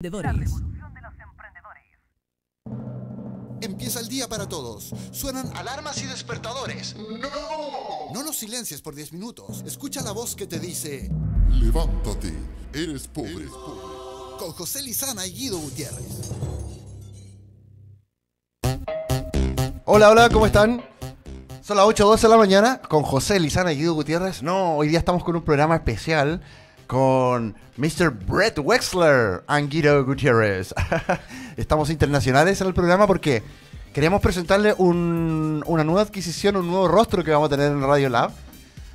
emprendedores. Empieza el día para todos. Suenan alarmas y despertadores. ¡No! No los silencies por 10 minutos. Escucha la voz que te dice... Levántate, eres pobre. Con José Lizana y Guido Gutiérrez. Hola, hola, ¿cómo están? Son las 8.12 de la mañana con José Lizana y Guido Gutiérrez. No, hoy día estamos con un programa especial con Mr. Brett Wexler and Guido Gutiérrez. estamos internacionales en el programa porque queremos presentarle un- una nueva adquisición, un nuevo rostro que vamos a tener en Radio Lab.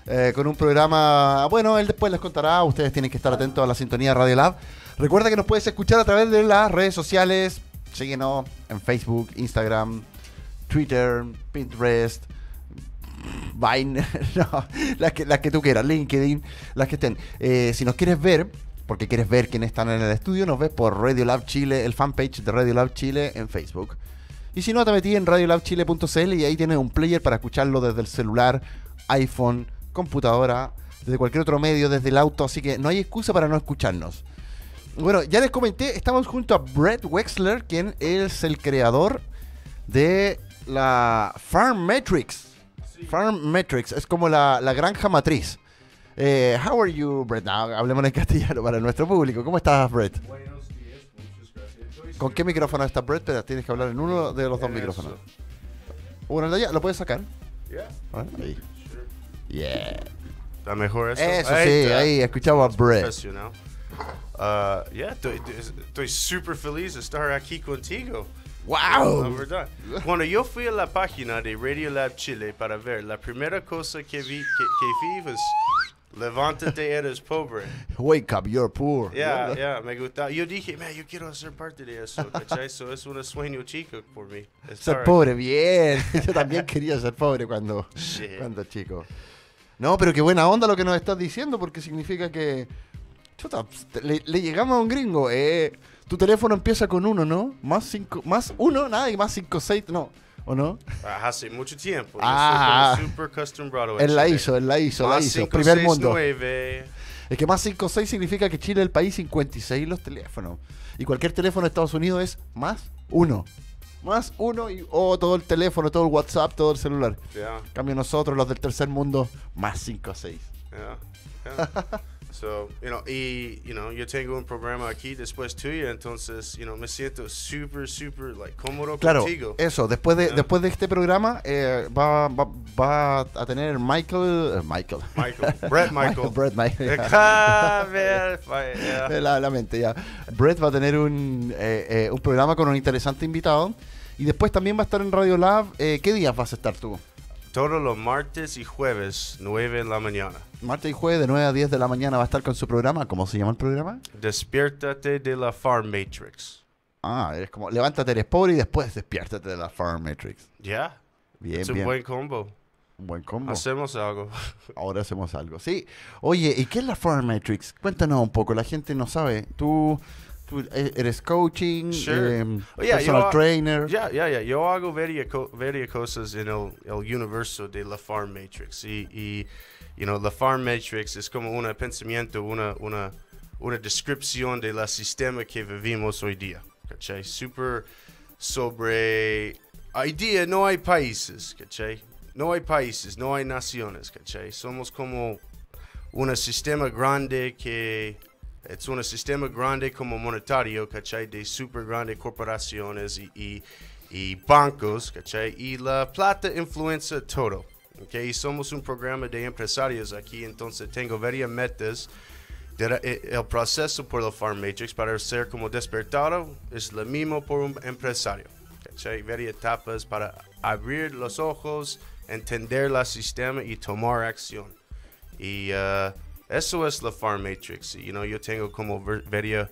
eh, con un programa, bueno, él después les contará, ustedes tienen que estar atentos a la sintonía de Radio Lab. Recuerda que nos puedes escuchar a través de las redes sociales, síguenos en Facebook, Instagram, Twitter, Pinterest, Vine, las, que, las que tú quieras, LinkedIn, las que estén. Eh, si nos quieres ver, porque quieres ver quiénes están en el estudio, nos ves por Radio Lab Chile, el fanpage de Radio Lab Chile en Facebook. Y si no, te metí en radiolabchile.cl y ahí tienes un player para escucharlo desde el celular, iPhone, computadora, desde cualquier otro medio, desde el auto, así que no hay excusa para no escucharnos. Bueno, ya les comenté, estamos junto a Brett Wexler, quien es el creador de la Farm Metrics. Farm Metrics es como la, la granja matriz. Eh, how are you, Brett? Now, hablemos en castellano para nuestro público. ¿Cómo estás, Brett? ¿Con qué micrófono estás, Brett? Espera, tienes que hablar en uno de los dos micrófonos. Uno de allá, ¿lo puedes sacar? Yeah, ahí. Yeah. ¿Está mejor eso? Eso Ahí sí, está. ahí escuchamos a Brett. Uh, yeah, estoy, estoy súper feliz de estar aquí contigo. La ¡Wow! verdad. Cuando yo fui a la página de Radio Lab Chile para ver, la primera cosa que vi, que, que vi levántate, eres pobre. Wake up, you're poor. Ya, ya, me gusta. Yo dije, man, yo quiero ser parte de eso, ¿cachai? Eso es un sueño chico por mí. Ser pobre, bien. Yo también quería ser pobre cuando, Shit. cuando chico. No, pero qué buena onda lo que nos estás diciendo, porque significa que. Chuta, le, le llegamos a un gringo. Eh, tu teléfono empieza con uno, ¿no? Más cinco, más uno, nada, y más cinco, seis, no. ¿O no? Hace mucho tiempo. Ah. Yo soy como super custom Broadway. Él la hizo, él la hizo, la hizo. cinco, Primer seis, mundo. nueve. Es que más 5 6 significa que Chile es el país 56 los teléfonos. Y cualquier teléfono de Estados Unidos es más uno. Más uno y oh, todo el teléfono, todo el WhatsApp, todo el celular. Yeah, En cambio nosotros, los del tercer mundo, más 5 6. yeah, yeah. So, you know, y, you know, yo tengo un programa aquí después tuyo, entonces, you know, me siento súper, súper, like, cómodo Claro, contigo. eso. Después de, después de este programa eh, va, va, va a tener Michael... eh, Michael. Michael, Brett Michael. Brett Michael. Ah, yeah. la, la mente, ya. Brett va a tener un, eh, eh, un programa con un interesante invitado. Y después también va a estar en Radio Lab. Eh, ¿Qué días vas a estar tú? Todos los martes y jueves, 9 de la mañana. Martes y jueves de 9 a 10 de la mañana va a estar con su programa. ¿Cómo se llama el programa? Despiértate de la Farm Matrix. Ah, eres como levántate, eres pobre y después despiértate de la Farm Matrix. Yeah, Bien, es un buen combo. Un buen combo. Hacemos algo. Ahora hacemos algo. Sí. Oye, ¿y qué es la Farm Matrix? Cuéntanos un poco, la gente no sabe. Tú, tú e- eres coaching, Sure. em, Oh, yeah, personal yo- trainer. Ya, ya, ya. Yo hago varias, co- varias cosas en el, el universo de la Farm Matrix. Y, y, you know, la Farm Matrix es como un pensamiento, una, una, una descripción de la sistema que vivimos hoy día. ¿Cachai? Super sobre... Día no hay países, ¿cachai? No hay países, no hay naciones, ¿cachai? Somos como un sistema grande que es un sistema grande como monetario, ¿cachai? De super grandes corporaciones y, y, y bancos, ¿cachai? Y la plata influencia todo, ¿ok? Y somos un programa de empresarios aquí, entonces tengo varias metas. De eh, el proceso por la Farm Matrix para ser como despertado es lo mismo por un empresario. ¿cachai? Varias etapas para abrir los ojos, entender el sistema y tomar acción. Y uh, eso es la Farm Matrix. You know, yo tengo como varios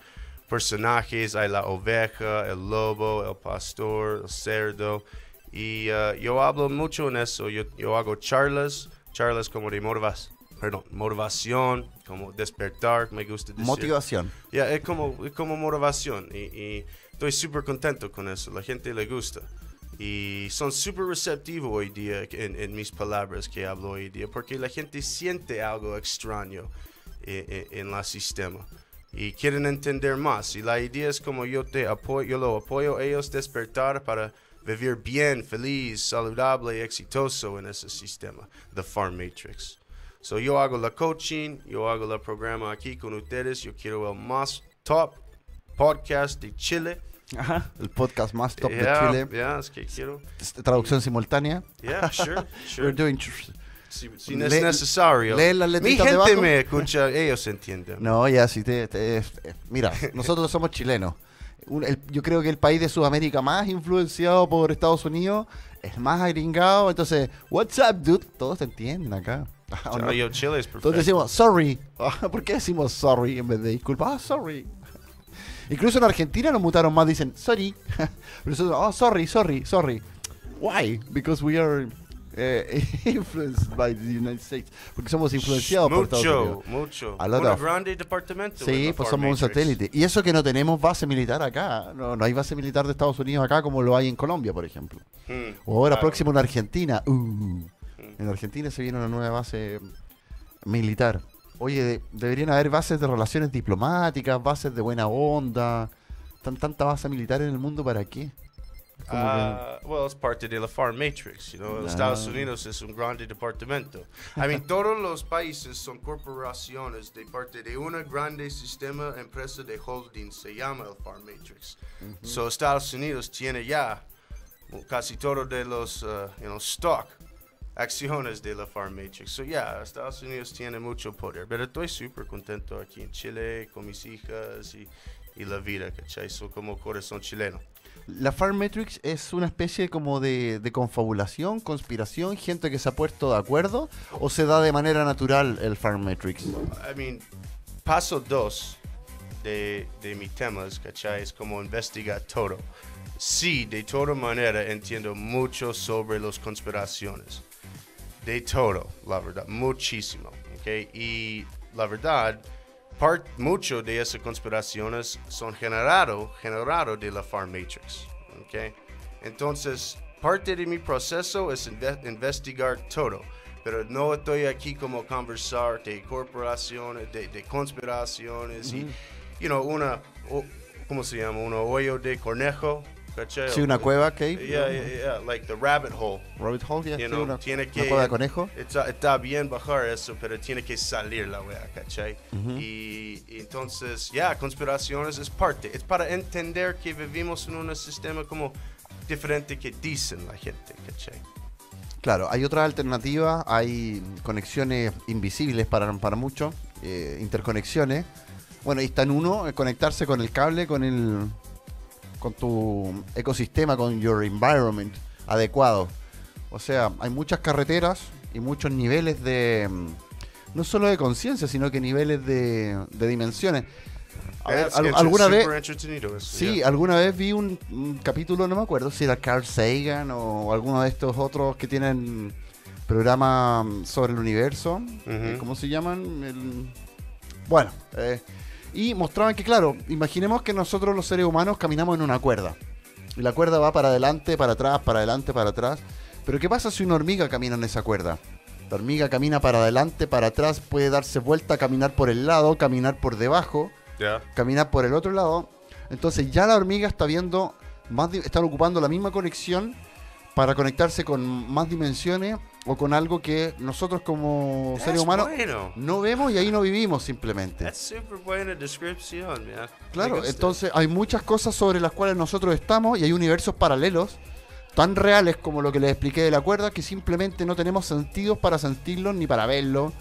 personajes. Hay la oveja, el lobo, el pastor, el cerdo. Y uh, yo hablo mucho en eso. Yo, yo hago charlas, charlas como de motivas- perdón, motivación, como despertar, me gusta decir. Motivación. Ya, es como, es como motivación y, y estoy súper contento con eso, la gente le gusta. Y son súper receptivos hoy día en, en mis palabras que hablo hoy día, porque la gente siente algo extraño eh, eh, en el sistema. y quieren entender más. Y la idea es como yo te apoyo, yo lo apoyo a ellos despertar para vivir bien, feliz, saludable y exitoso en ese sistema, The Farm Matrix. So yo hago la coaching, yo hago el programa aquí con ustedes, yo quiero el más top podcast de Chile. Ajá. El podcast más top Yeah, de Chile. yeah, es que quiero. Traducción simultánea. Yeah, sure, We're sure. doing tr- Si, si Le- es necesario. lee las Mi gente debajo. me escucha, ellos entienden. No, ya, sí, te, te- eh, mira, nosotros somos chilenos. Un- el- yo creo que el país de Sudamérica más influenciado por Estados Unidos, es más agringado, entonces, what's up, dude? Todos te entienden acá. ¿O no? Yo, Chile es perfecto. decimos, sorry. ¿Por qué decimos sorry en vez de disculpa? Ah, sorry. Incluso en Argentina nos mutaron más, dicen sorry. Pero nosotros, oh, sorry, sorry, sorry. Why? Because we are eh, influenced by the United States. Porque somos influenciados por Estados Unidos. Mucho, mucho. Un grande departamento. Sí, pues Farm somos un satélite. Y eso que no tenemos base militar acá. No, no hay base militar de Estados Unidos acá como lo hay en Colombia, por ejemplo. Hmm, O ahora claro. próximo en Argentina. Uh, en Argentina se viene una nueva base militar. Oye, de- deberían haber bases de relaciones diplomáticas, bases de buena onda. Tan, tanta base militar en el mundo, ¿para qué? Ah, well, es parte de la Farm Matrix, you know. Ah. Estados Unidos es un grande departamento. I mean, todos los países son corporaciones de parte de una grande sistema empresa de holding, se llama el Farm Matrix. So, Estados Unidos tiene ya casi todo de los, uh, you know, stock, acciones de la Farm Matrix. So, yeah, Estados Unidos tiene mucho poder. Pero estoy súper contento aquí en Chile con mis hijas y, y la vida, ¿cachai? Soy como corazón chileno. La Farm Matrix es una especie como de, confabulación, conspiración, gente que se ha puesto de acuerdo, o se da de manera natural el Farm Matrix. I mean, paso dos de, de mis temas, ¿cachai? Es como investigar todo. Sí, de toda manera entiendo mucho sobre las conspiraciones. De todo, la verdad, muchísimo, ¿ok? Y la verdad, part, mucho de esas conspiraciones son generado, generado de la Farm Matrix, ¿ok? Entonces, parte de mi proceso es inve- investigar todo, pero no estoy aquí como conversar de corporaciones, de, de conspiraciones y, you know, una, o- ¿cómo se llama? Un hoyo de conejo, ¿cachai? Sí, una cueva, cave. Yeah, yeah, yeah, like the rabbit hole. Rabbit hole, You know, una, tiene una que. cueva de conejo. Está, está bien bajar eso, pero tiene que salir la wea, ¿cachai? y, y entonces, ya, conspiraciones es parte. Es para entender que vivimos en un sistema como diferente que dicen la gente, ¿cachai? Claro, hay otras alternativas, hay conexiones invisibles para, para muchos, eh, interconexiones. Bueno, ahí está en uno, eh, conectarse con el cable, con el con tu ecosistema, con your environment adecuado. O sea, hay muchas carreteras y muchos niveles de mm, no solo de conciencia, sino que niveles de, de dimensiones. A ver, al- alguna vez Sí, yeah. alguna vez vi un, un capítulo, no me acuerdo si era Carl Sagan o alguno de estos otros que tienen programa mm, sobre el universo. ¿Cómo se llaman? El- Bueno, eh, y mostraban que, claro, imaginemos que nosotros los seres humanos caminamos en una cuerda. Y la cuerda va para adelante, para atrás, para adelante, para atrás. Pero ¿qué pasa si una hormiga camina en esa cuerda? La hormiga camina para adelante, para atrás, puede darse vuelta, caminar por el lado, caminar por debajo Yeah. caminar por el otro lado. Entonces ya la hormiga está viendo, más están ocupando la misma conexión para conectarse con más dimensiones o con algo que nosotros como seres humanos bueno. no vemos y ahí no vivimos simplemente. That's super buena descripción, man. Claro, entonces hay muchas cosas sobre las cuales nosotros estamos y hay universos paralelos tan reales como lo que les expliqué de la cuerda que simplemente no tenemos sentidos para sentirlos ni para verlo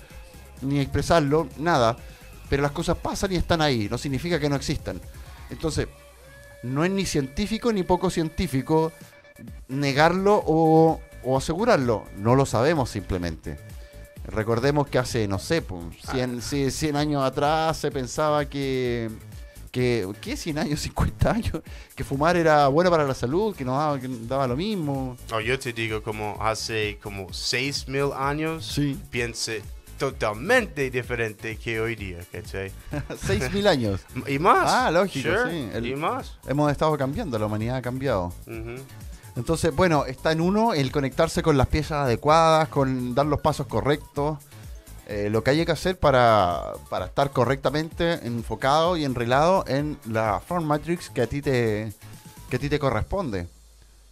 ni expresarlo, nada. Pero las cosas pasan y están ahí, no significa que no existan. Entonces, no es ni científico ni poco científico negarlo o, o asegurarlo, no lo sabemos simplemente. Recordemos que hace, no sé, pues, 100, sí, 100 años atrás se pensaba que, que, ¿qué 100 años, 50 años? Que fumar era bueno para la salud, que nos daba, que daba lo mismo. Oh, yo te digo, como hace como 6.000 años, Sí. piense totalmente diferente que hoy día, ¿cachai? 6.000 años. Y más. Ah, lógico, Sure, sí. El- Y más. Hemos estado cambiando, la humanidad ha cambiado. Ujú. Entonces, bueno, está en uno el conectarse con las piezas adecuadas, con dar los pasos correctos. eh, lo que hay que hacer para, para estar correctamente enfocado y enrelado en la Form Matrix que a ti te, que a ti te corresponde.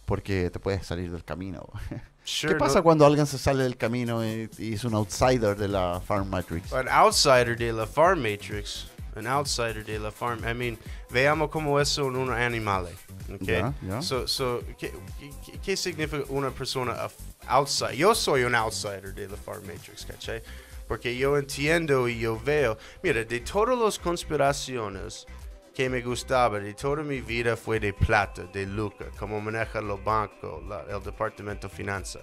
Porque te puedes salir del camino. Sure, ¿Qué pasa no- cuando alguien se sale del camino y, y es un outsider de la Farm Matrix? An outsider de la farm matrix. An outsider de la farm. I mean, veamos como eso en un animal. Okay? Ya, ya. So, so, ¿qué, significa una persona outside? Yo soy un outsider de la farm matrix, ¿cachai? Porque yo entiendo y yo veo. Mira, de todas las conspiraciones que me gustaba de toda mi vida fue de plata, de lucro, como maneja los bancos, la- el departamento de finanzas.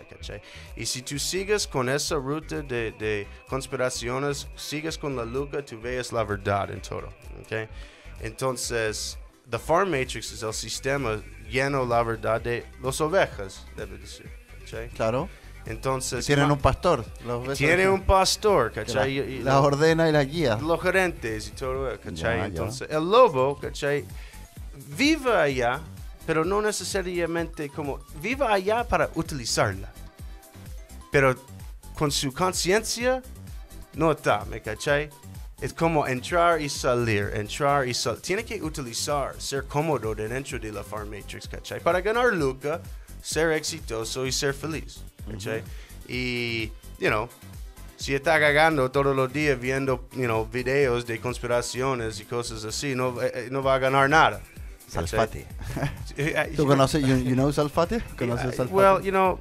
Y si tú sigues con esa ruta de, de conspiraciones, sigues con la lucra, tú ves la verdad en todo, ¿ok? Entonces, The Farm Matrix es el sistema lleno la verdad de las ovejas, debe decir, ¿cachai? Claro. Entonces, Tienen un pastor. los ves tiene aquí, un pastor, ¿cachai? la- Y- y las lo- ordena y las guía. los gerentes y todo ¿cachai? Ya, ya. Entonces, el lobo, ¿cachai? Viva allá, pero no necesariamente como... Viva allá para utilizarla. Pero con su conciencia, no está, ¿me cachai? Es como entrar y salir, entrar y salir. Tiene que utilizar, ser cómodo de dentro de la Farm Matrix, ¿cachai? Para ganar lucro, ser exitoso y ser feliz, ¿cachai? Y, you know, si está cagando todos los días viendo, you know, videos de conspiraciones y cosas así, no, eh, eh, no va a ganar nada. Salfate. Eh, ¿Tú conoces, you, you know Salfate? ¿Conoces Salfate? Well, you know,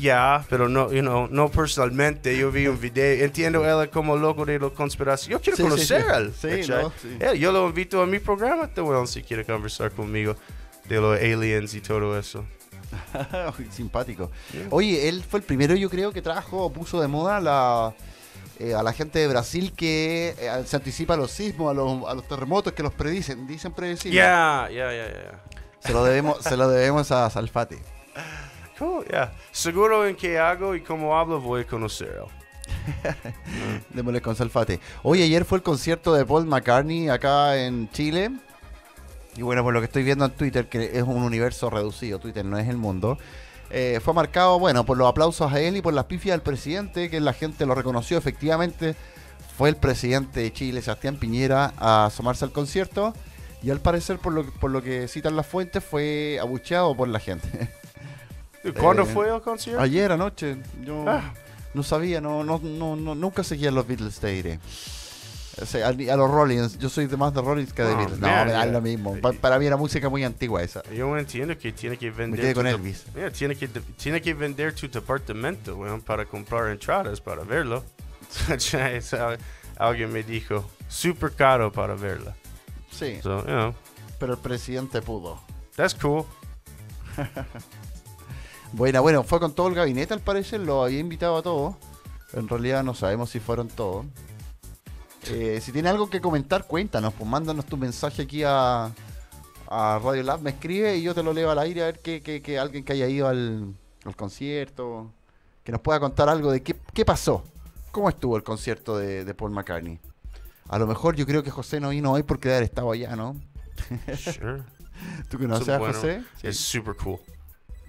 ya, pero no, you know, no personalmente. Yo vi un video, entiendo él como loco de la conspiración. Yo quiero Sí, sí, conocer sí. a él. Sí, no, sí. Yo lo invito a mi programa, bueno, si quiere conversar conmigo de los aliens y todo eso. Simpático. Oye, él fue el primero, yo creo, que trajo, puso de moda la, eh, a la gente de Brasil que eh, se anticipa a los sismos, a los, a los terremotos, que los predicen, dicen predecibles. Yeah, yeah, yeah, yeah. Se lo debemos, se lo debemos a Salfate. Cool, yeah. Seguro en qué hago y cómo hablo voy a conocerlo. Démosle con Salfate. Oye, ayer fue el concierto de Paul McCartney acá en Chile. Y bueno, por lo que estoy viendo en Twitter, que es un universo reducido, Twitter no es el mundo. eh, fue marcado, bueno, por los aplausos a él y por las pifias del presidente, que la gente lo reconoció efectivamente. Fue el presidente de Chile, Sebastián Piñera, a asomarse al concierto. Y al parecer, por lo, por lo que citan las fuentes, fue abucheado por la gente. ¿Cuándo Eh, fue el concierto? Ayer anoche, yo Ah. no sabía, no, no, no, no- nunca seguía los Beatles, te diré. O sea, a, a los Rollins, yo soy de más de Rollins que de Beatles. No, man, me da lo mismo. Pa- para mí era música muy antigua esa. Yo entiendo que tiene que vender. quedé tu con Elvis. Yeah, tiene, que, tiene que vender tu departamento weón, para comprar entradas para verlo. Alguien me dijo, super caro para verla. Sí, So, you know, pero el presidente pudo. that's cool. Bueno, bueno, fue con todo el gabinete al parecer, lo había invitado a todos. En realidad no sabemos si fueron todos. Eh, si tiene algo que comentar, cuéntanos, pues mándanos tu mensaje aquí a, a Radio Lab, me escribe y yo te lo leo al aire a ver que, que- que alguien que haya ido al, al concierto, que nos pueda contar algo de qué, qué pasó, cómo estuvo el concierto de, de Paul McCartney. A lo mejor yo creo que José no vino hoy porque haber estado allá, ¿no? Sure. ¿Tú conoces a bueno. José? It's super cool.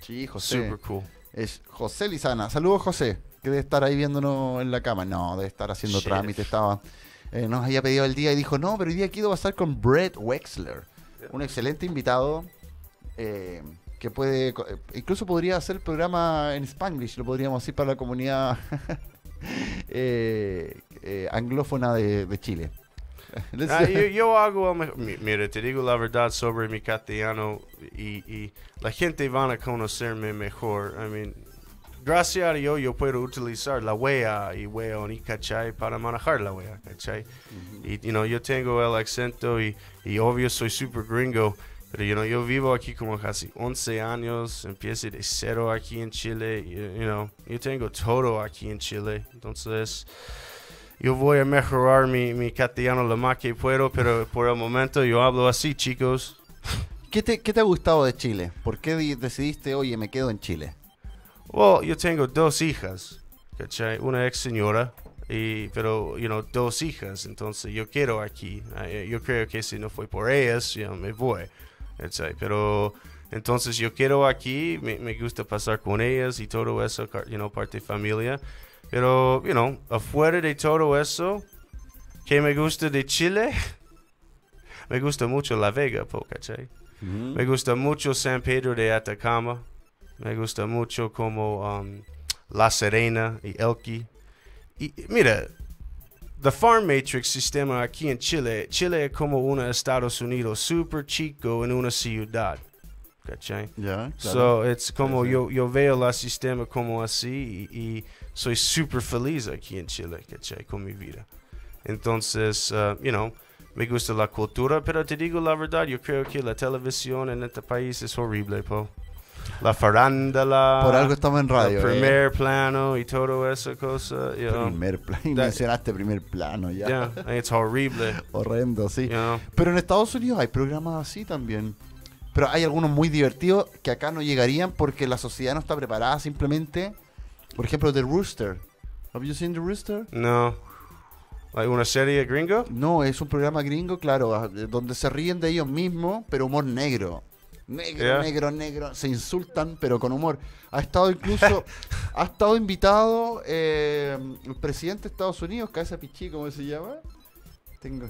Sí, José. Super cool. Es José Lizana. Saludos, José, que debe estar ahí viéndonos en la cama. No, debe estar haciendo Shit. trámite. Estaba, eh, nos había pedido el día y dijo, no, pero hoy día quiero pasar con Brett Wexler. Un excelente invitado eh, que puede, eh, incluso podría hacer el programa en Spanglish, lo podríamos decir para la comunidad eh, eh, anglófona de, de Chile. Ah, yo, yo hago el mejor- mi- Mira, te digo la verdad sobre mi castellano y, y la gente van a conocerme mejor. I mean, gracias a Dios yo puedo utilizar la wea y weón y cachai para manejar la wea, cachai. Y, you know, yo tengo el acento y, y obvio soy super gringo. Pero, you know, yo vivo aquí como casi 11 años, empiezo de cero aquí en Chile, you, you know, yo tengo todo aquí en Chile, entonces yo voy a mejorar mi, mi castellano lo más que puedo, pero por el momento yo hablo así, chicos. ¿Qué, te, ¿Qué te ha gustado de Chile? ¿Por qué di- decidiste, oye, me quedo en Chile? Well, yo tengo dos hijas, ¿cachai? Una ex señora, y, pero, you know, dos hijas, entonces yo quiero aquí. Eh, Yo creo que si no fue por ellas, yo me voy, ¿cachai? Pero, entonces yo quiero aquí, me, me gusta pasar con ellas y todo eso, you know, parte familia. Pero, you know, afuera de todo eso, que me gusta de Chile, me gusta mucho La Vega, ¿cachai? Me gusta mucho San Pedro de Atacama. Me gusta mucho como um, La Serena y Elqui. Y mira, The Farm Matrix sistema aquí en Chile, Chile es como un Estados Unidos super chico en una ciudad. ¿Cachai? Ya, claro. So, it's como Sí, sí. yo, yo veo la sistema como así y, y soy super feliz aquí en Chile, ¿cachai? Con mi vida. Entonces, uh, you know, me gusta la cultura, pero te digo la verdad, yo creo que la televisión en este país es horrible, po. La farándula. Por algo estamos en radio. El eh. primer plano y todo esa cosa, you know. Primer plano. Mencionaste primer plano ya. Yeah, it's horrible, Horrendo, sí. you know. Pero en Estados Unidos hay programas así también. Pero hay algunos muy divertidos que acá no llegarían porque la sociedad no está preparada simplemente. Por ejemplo, The Rooster. Have you seen The Rooster? No. Like una serie gringo? No, es un programa gringo, claro, ah, eh, donde se ríen de ellos mismos, pero humor negro. Negro, Yeah. negro, negro. Se insultan, pero con humor. Ha estado incluso, ha estado invitado eh, el presidente de Estados Unidos, Casa Pichí, ¿cómo se llama? Tengo.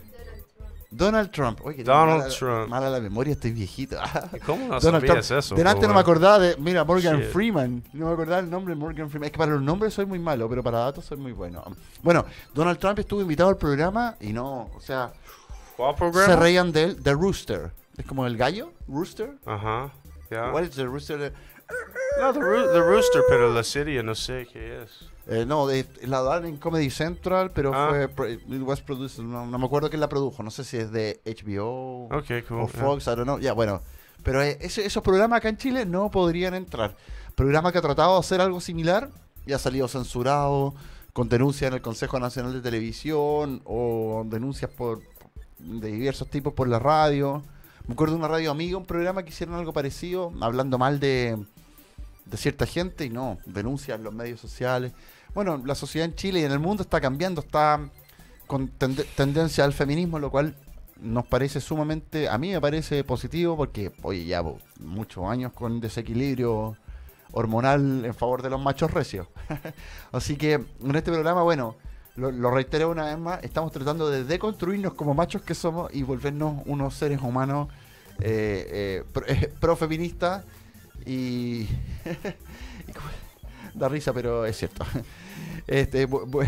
Donald Trump. Oye, Donald mala- Trump. Mala la memoria, estoy viejito. ¿Cómo no Donald sabías Trump. eso? Delante no me acordaba de. Mira, Morgan Shit. Freeman. No me acordaba el nombre de Morgan Freeman. Es que para los nombres soy muy malo, pero para datos soy muy bueno. Bueno, Donald Trump estuvo invitado al programa y no. O sea, ¿Cuál se programa? reían de él. The Rooster. Es como el gallo. Rooster. Ajá. yeah. What is the Rooster? No, the, Roo- the Rooster, pero la serie no sé qué es. Eh, no, de- la dan en Comedy Central, pero Ah. fue. It was produced. No, no me acuerdo quién la produjo. No sé si es de HBO. Ok, cool. o yeah. Fox, I don't know. Ya, bueno. Pero eh, ese- esos programas acá en Chile no podrían entrar. Programa que ha tratado de hacer algo similar y ha salido censurado, con denuncias en el Consejo Nacional de Televisión o denuncias por de diversos tipos por la radio. Me acuerdo de una radio amiga, un programa que hicieron algo parecido, hablando mal de, cierta gente y no, denuncias en los medios sociales. Bueno, la sociedad en Chile y en el mundo está cambiando, está con tende- tendencia al feminismo, lo cual nos parece sumamente, a mí me parece positivo porque, oye, ya muchos años con desequilibrio hormonal en favor de los machos recios. Así que en este programa, bueno, lo, reitero una vez más, estamos tratando de deconstruirnos como machos que somos y volvernos unos seres humanos eh, eh, eh, y... da risa, pero es cierto. Este, bu- bu-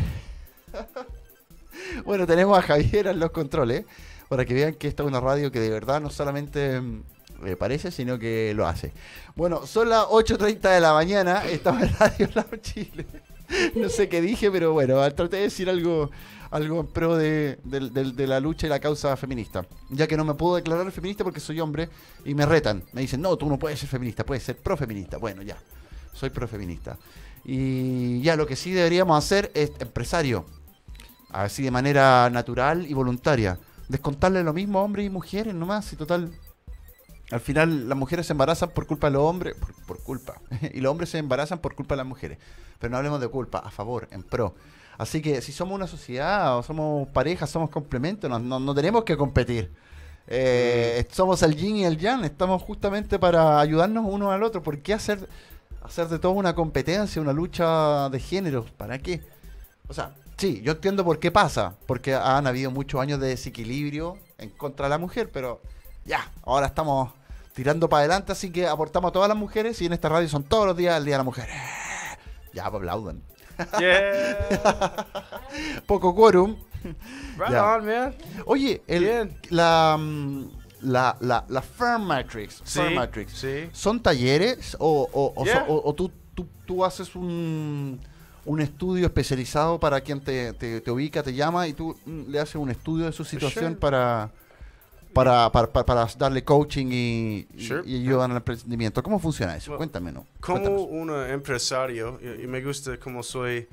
bueno, tenemos a Javier en los controles para que vean que esta es una radio que de verdad no solamente mm, eh, parece, sino que lo hace. Bueno, son las 8.30 de la mañana, estamos en Radio Lab Chile. No sé qué dije, pero bueno, traté de decir algo, algo en pro de, de la lucha y la causa feminista. Ya que no me puedo declarar feminista porque soy hombre y me retan. Me dicen, no, tú no puedes ser feminista, puedes ser profeminista. Bueno, ya, soy profeminista. Y ya lo que sí deberíamos hacer es empresario así de manera natural y voluntaria. Descontarle lo mismo a hombres y mujeres nomás, y total. Al final las mujeres se embarazan por culpa de los hombres, por, por culpa, y los hombres se embarazan por culpa de las mujeres. Pero no hablemos de culpa, a favor, en pro. Así que si somos una sociedad, o somos pareja, somos complementos, no, no- no tenemos que competir. Eh, Somos el yin y el yang, estamos justamente para ayudarnos uno al otro. ¿Por qué hacer, hacer de todo una competencia, una lucha de género? ¿Para qué? O sea, sí, yo entiendo por qué pasa, porque han habido muchos años de desequilibrio en contra de la mujer, pero ya, ahora estamos tirando para adelante, así que aportamos a todas las mujeres y en esta radio son todos los días el Día de la Mujer. Ya, pues aplaudan. Yeah. Poco quórum. Right Ya. on, man. Oye, el- la, mm, la, la, la Firm Matrix, Sí, Firm Matrix, sí. ¿son talleres o, o, o, Yeah. so- o- o tú, tú, tú haces un, un estudio especializado para quien te, te, te ubica, te llama y tú mm, le haces un estudio de su situación Sure. para, para, para, para, darle coaching y, Sure. y ayudan al emprendimiento? ¿Cómo funciona eso? Well, Cuéntame. Como un empresario, y, y me gusta como soy.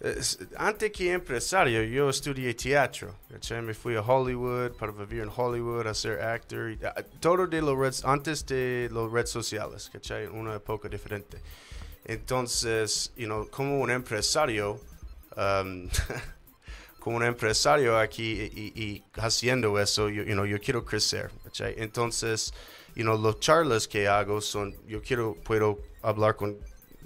es- antes que empresario, yo estudié teatro. ¿cachai? Me fui a Hollywood para vivir en Hollywood, a ser actor. y, ah, todo de los redes, antes de las redes sociales, ¿cachai? Una época diferente. Entonces, you know, como un empresario, um, como un empresario aquí y, y- haciendo eso, yo, you know, yo quiero crecer. Entonces, you know, los charlas que hago son, yo quiero, puedo hablar con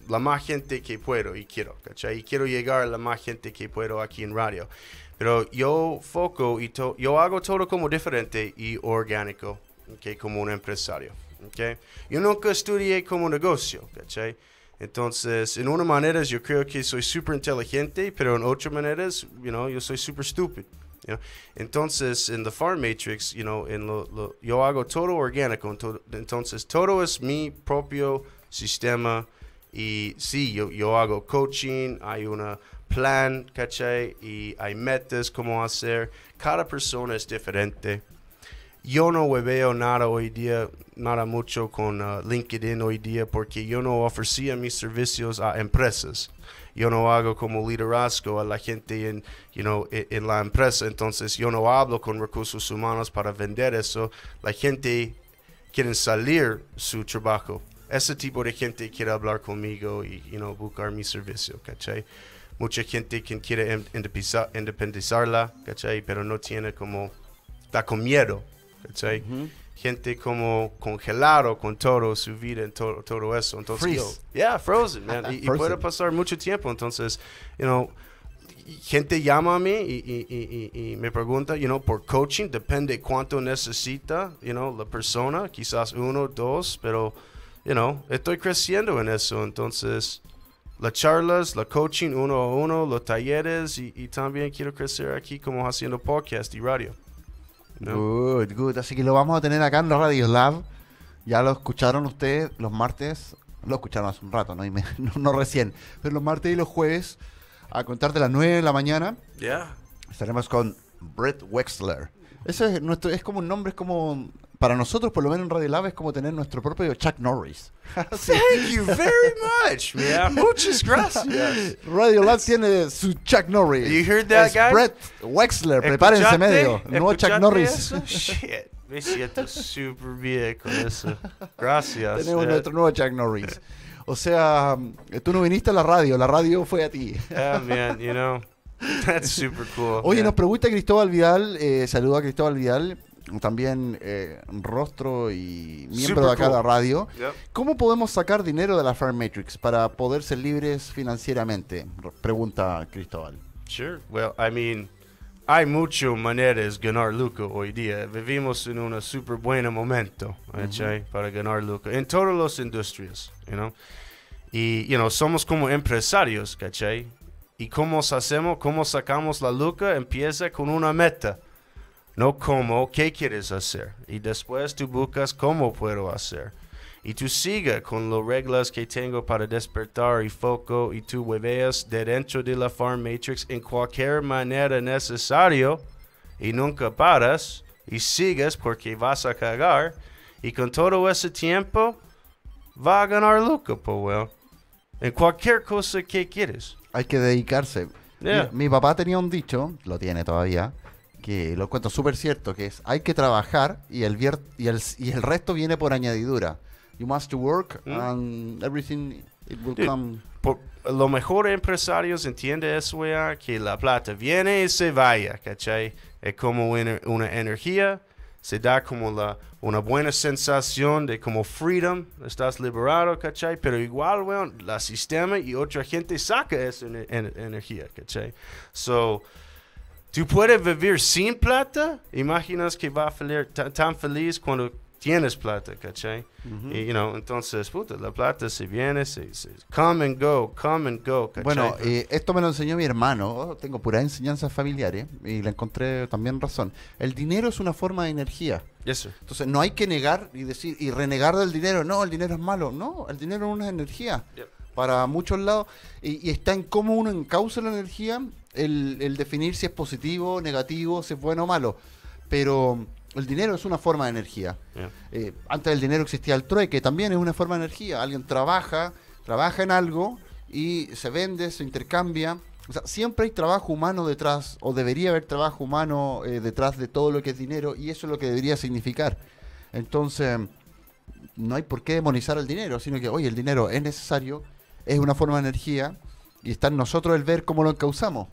la más gente que puedo y quiero, ¿cachai? Y quiero llegar a la más gente que puedo aquí en radio. Pero yo foco y to- yo hago todo como diferente y orgánico, ¿ok? Como un empresario, ¿ok? Yo nunca estudié como negocio, ¿cachai? Entonces, en una manera yo creo que soy súper inteligente, pero en otras maneras, you know, yo soy súper estúpido. Entonces, en The Farm Matrix, you know, yo hago todo orgánico, ento- entonces todo es mi propio sistema y sí, yo, yo hago coaching, hay un plan, ¿cachai? Y hay metas como hacer, cada persona es diferente. Yo no veo nada hoy día, nada mucho con uh, LinkedIn hoy día porque yo no ofrecía mis servicios a empresas. Yo no hago como liderazgo a la gente en, you know, e- en, la empresa. Entonces yo no hablo con recursos humanos para vender eso. La gente quiere salir su trabajo. Ese tipo de gente quiere hablar conmigo y you know, buscar mi servicio, ¿cachai? Mucha gente que quiere em- independiza- independizarla, ¿cachai? Pero no tiene como, está con miedo, ¿cachai? Gente como congelado con todo su vida en todo, todo eso. Entonces, yo, yeah, frozen, man. Y, y puede pasar mucho tiempo. Entonces, you know, gente llama a mí y, y- y- y- me pregunta, you know, por coaching, depende cuánto necesita, you know, la persona, quizás uno, dos, pero, you know, estoy creciendo en eso, entonces, las charlas, la coaching uno a uno, los talleres y también quiero crecer aquí como haciendo podcast y radio. ¿No? Good, good. Así que lo vamos a tener acá en la Radio Lab. Ya lo escucharon ustedes los martes. Lo escucharon hace un rato, ¿no? Y me- no, no recién. Pero los martes y los jueves, a contar de las 9 de la mañana, Yeah. estaremos con Brett Wexler. Ese es nuestro, es como un nombre, es como. Para nosotros, por lo menos en Radio Lab, es como tener nuestro propio Chuck Norris. Thank you very much, man. Muchas gracias. Radio Lab tiene su Chuck Norris. You heard that, Es guys? Brett Wexler, prepárense medio. Nuevo Chuck ¿Escuchaste Norris. eso? Shit. Me siento súper bien con eso. Gracias. Tenemos nuestro nuevo Chuck Norris. O sea, mm, tú no viniste a la radio, la radio fue a ti. Yeah, man, you know, that's super cool. Oye, man. nos pregunta Cristóbal Vidal, eh, saluda a Cristóbal Vidal, también eh, rostro y miembro Super de acá de la cool. radio. Yep. ¿Cómo podemos sacar dinero de la Farm Matrix para poder ser libres financieramente? Pregunta Cristóbal. Sure. Well, I mean, hay muchas maneras de ganar lucro hoy día. Vivimos en un super buen momento ¿cachai? para ganar lucro en todas las industrias, you know. Y, you know, somos como empresarios, ¿cachai? ¿Y cómo hacemos? ¿Cómo sacamos la lucra? Empieza con una meta. No cómo, ¿qué quieres hacer? Y después tú buscas cómo puedo hacer. Y tú siga con las reglas que tengo para despertar y foco y tú hueveas de dentro de la Farm Matrix en cualquier manera necesario y nunca paras y sigues porque vas a cagar y con todo ese tiempo va a ganar lucro, pues, well. En cualquier cosa que quieres. Hay que dedicarse. Yeah. Mi, mi papá tenía un dicho, lo tiene todavía, que lo cuento súper cierto, que es hay que trabajar y el, vier- y, el, y el resto viene por añadidura. You must work Mm. and everything it will Dude. come. por, los mejores empresarios entienden eso, ya, que la plata viene y se vaya, ¿cachai? Es como una, una energía, se da como la, una buena sensación de como freedom, estás liberado, ¿cachai? Pero igual, weón, la sistema y otra gente saca esa ener- ener- energía, ¿cachai? So, tú puedes vivir sin plata, imaginas que va a ser tan, feliz cuando tienes plata, ¿cachai? Y, you know, entonces, puta, la plata se viene, se, se come and go, come and go, ¿cachai? Bueno, eh, esto me lo enseñó mi hermano. Tengo puras enseñanzas familiares y le encontré también razón. El dinero es una forma de energía. yes, sir. Entonces no hay que negar y decir y renegar del dinero. No, el dinero es malo. No, el dinero es una energía Yep. para muchos lados y, y está en cómo uno encausa la energía, el, el definir si es positivo, negativo, si es bueno o malo. Pero el dinero es una forma de energía. Yeah. Eh, antes del dinero existía el trueque, también es una forma de energía. Alguien trabaja, trabaja en algo y se vende, se intercambia. O sea, siempre hay trabajo humano detrás, o debería haber trabajo humano eh, detrás de todo lo que es dinero, y eso es lo que debería significar. Entonces, no hay por qué demonizar el dinero, sino que, oye, el dinero es necesario, es una forma de energía, y está en nosotros el ver cómo lo encauzamos.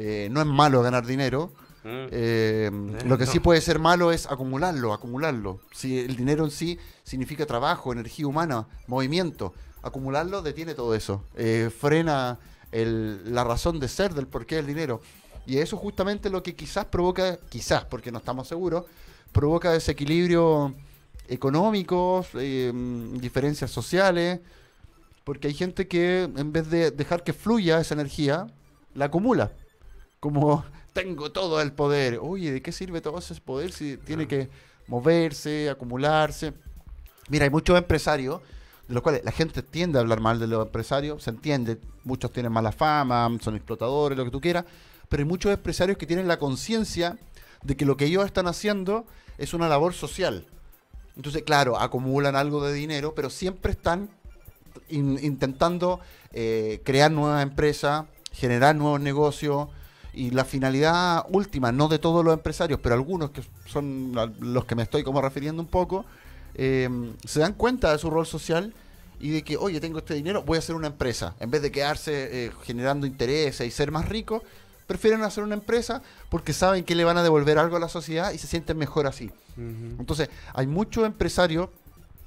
Eh, no es malo ganar dinero, Mm. eh, lo que sí puede ser malo es acumularlo, acumularlo. Si el dinero en sí significa trabajo, energía humana, movimiento. acumularlo detiene todo eso, eh, frena el- la razón de ser del porqué del dinero. Y eso justamente lo que quizás provoca, quizás, porque no estamos seguros, provoca desequilibrio económicos, eh, diferencias sociales, porque hay gente que en vez de dejar que fluya esa energía, la acumula. Como tengo todo el poder. Oye, ¿de qué sirve todo ese poder si tiene que moverse, acumularse? Mira, hay muchos empresarios, de los cuales la gente tiende a hablar mal de los empresarios, se entiende, muchos tienen mala fama, son explotadores, lo que tú quieras, pero hay muchos empresarios que tienen la conciencia de que lo que ellos están haciendo es una labor social. Entonces, claro, acumulan algo de dinero, pero siempre están in- intentando eh, crear nuevas empresas, generar nuevos negocios y la finalidad última, no de todos los empresarios, pero algunos que son los que me estoy como refiriendo un poco, eh, se dan cuenta de su rol social y de que, oye, tengo este dinero, voy a hacer una empresa. En vez de quedarse eh, generando intereses y ser más ricos, prefieren hacer una empresa porque saben que le van a devolver algo a la sociedad y se sienten mejor así. Entonces, hay muchos empresarios,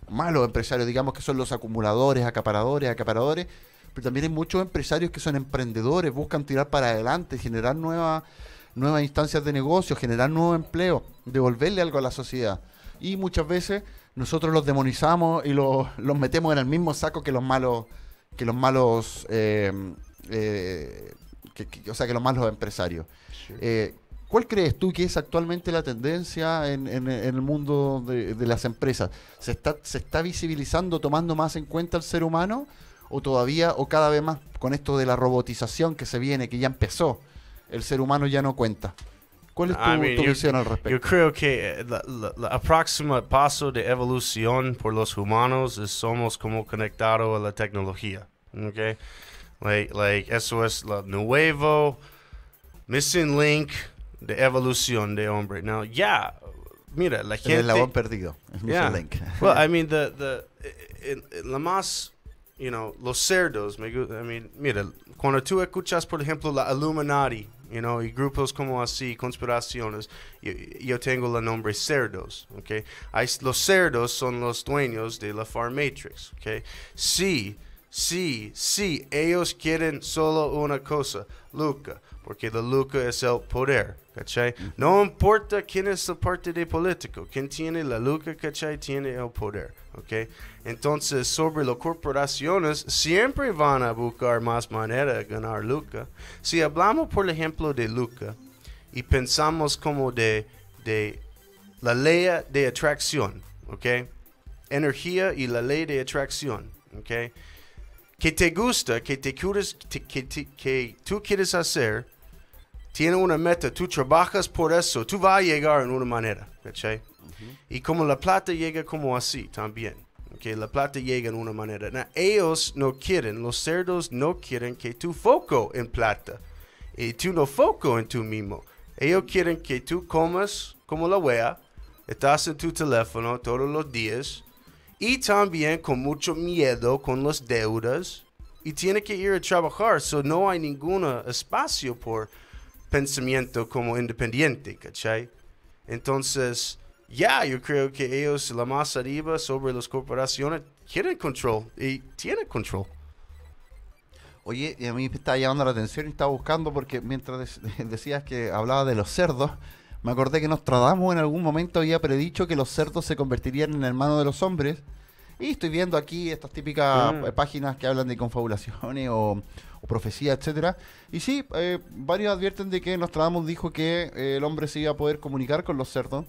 malos empresarios, digamos que son los acumuladores, acaparadores, acaparadores, pero también hay muchos empresarios que son emprendedores, buscan tirar para adelante, generar nuevas nuevas instancias de negocio, generar nuevo empleo, devolverle algo a la sociedad. Y muchas veces nosotros los demonizamos y los, los metemos en el mismo saco que los malos, que los malos, eh, eh, que- que- o sea, que los malos empresarios. Eh, ¿Cuál crees tú que es actualmente la tendencia en, en- en el mundo de, de las empresas? ¿Se está, ¿Se está visibilizando, tomando más en cuenta el ser humano? ¿O todavía, o cada vez más, con esto de la robotización que se viene, que ya empezó, el ser humano ya no cuenta? ¿Cuál es tu, I mean, tu yo- visión al Yo respecto? creo que la, la, la próxima paso de evolución por los humanos es somos como conectados a la tecnología. Okay? Like, like eso es lo nuevo missing link de evolución de hombre. Now, yeah, mira, la El gente. eslabón perdido. Es Yeah. Mr. Link. Well, I mean, the, the, en, en la más, you know, los cerdos, me I mean, mira, cuando tú escuchas, por ejemplo, la Illuminati, you know, y grupos como así, conspiraciones, yo, yo tengo el nombre cerdos, okay? Hay, los cerdos son los dueños de la Farm Matrix, okay? Sí, sí, sí, ellos quieren solo una cosa, Luca, porque la Luca es el poder, ¿cachai? No importa quién es el partido político, quien tiene la Luca, ¿cachai? Tiene el poder, ¿ok? Entonces, sobre las corporaciones, siempre van a buscar más manera de ganar Luca. Si hablamos, por ejemplo, de Luca y pensamos como de, de la ley de atracción, ¿ok? Energía y la ley de atracción, ¿ok? que te gusta, que, te quieres, que, te- que tú quieres hacer, tiene una meta, tú trabajas por eso, tú vas a llegar en una manera, ¿cachai? Y como la plata llega como así también, que la plata llega en una manera. Na- ellos no quieren, los cerdos no quieren que tú foco en plata y tú no foco en tú mismo. Ellos quieren que tú comas como la wea, estás en tu teléfono todos los días y también con mucho miedo con las deudas y tiene que ir a trabajar, so no hay ningún espacio por pensamiento como independiente, ¿cachai? Entonces, ya, yo creo que ellos, la más arriba sobre las corporaciones, quieren control y tienen control. Oye, y a mí me estaba llamando la atención y estaba buscando porque mientras decías que hablaba de los cerdos, me acordé que Nostradamus en algún momento había predicho que los cerdos se convertirían en hermanos de los hombres. Y estoy viendo aquí estas típicas Mm. eh, páginas que hablan de confabulaciones o, o profecías, etcétera. Y sí, eh, varios advierten de que Nostradamus dijo que eh, el hombre se iba a poder comunicar con los cerdos.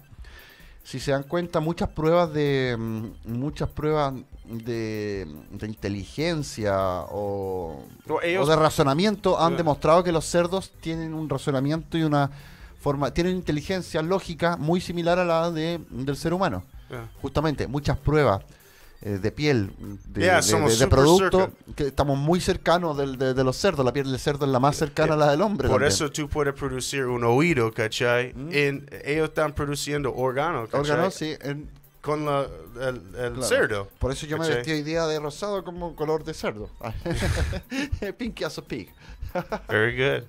Si se dan cuenta, muchas pruebas de mm, muchas pruebas de, de inteligencia o, No, ellos- o de razonamiento han Yeah. demostrado que los cerdos tienen un razonamiento y una forma, tienen inteligencia lógica muy similar a la de, del ser humano. Yeah. Justamente, muchas pruebas eh, de piel, de, Yeah, de- somos de- de super producto, cerca. que estamos muy cercanos del- de, los cerdos. La piel del cerdo es la más cercana a la del hombre. Por también. eso tú puedes producir un oído, ¿cachai? En- ellos están produciendo órganos, ¿cachai? Órganos, sí, en- Con la, el, el Claro. cerdo. Por eso yo me ¿cachai? vestí hoy día de rosado como color de cerdo. Pinky as a pig. Very good.